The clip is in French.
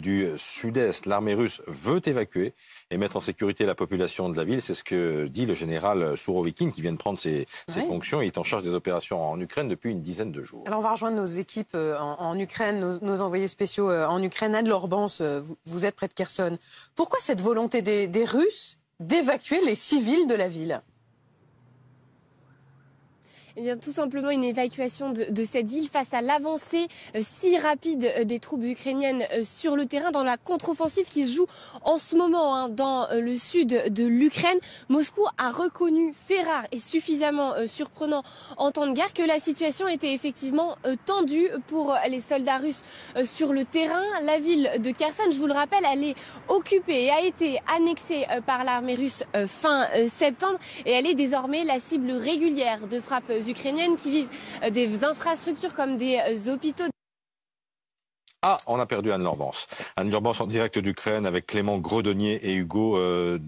du sud-est. L'armée russe veut évacuer et mettre en sécurité la population de la ville. C'est ce que dit le général Sourovikine qui vient de prendre ses, fonctions. Il est en charge des opérations en Ukraine depuis une dizaine de jours. Alors on va rejoindre nos équipes euh, en, Ukraine, nos, envoyés spéciaux euh, en Ukraine. Anne Lorbance, euh, vous, êtes près de Kherson. Pourquoi cette volonté des Russes d'évacuer les civils de la ville? Eh bien, tout simplement une évacuation de, de cette ville face à l'avancée euh, si rapide euh, des troupes ukrainiennes euh, sur le terrain dans la contre-offensive qui se joue en ce moment hein, dans le sud de l'Ukraine. Moscou a reconnu, fait rare et suffisamment surprenant en temps de guerre que la situation était effectivement tendue pour les soldats russes sur le terrain. La ville de Kherson, je vous le rappelle, elle est occupée et a été annexée par l'armée russe fin septembre et elle est désormais la cible régulière de frappes ukrainiennes qui visent euh, des infrastructures comme des euh, hôpitaux. Ah, on a perdu Anne Lorbance. Anne Lorbance en direct d'Ukraine avec Clément Gredonnier et Hugo euh.